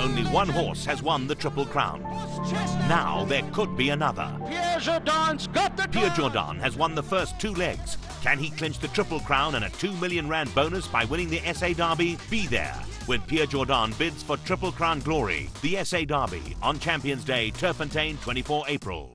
Only one horse has won the Triple Crown. Now there could be another. Pierre Jourdan's got the Pierre Jourdan has won the first two legs. Can he clinch the Triple Crown and a 2 million rand bonus by winning the SA Derby? Be there when Pierre Jourdan bids for Triple Crown glory. The SA Derby on Champions Day, Turffontein, 24 April.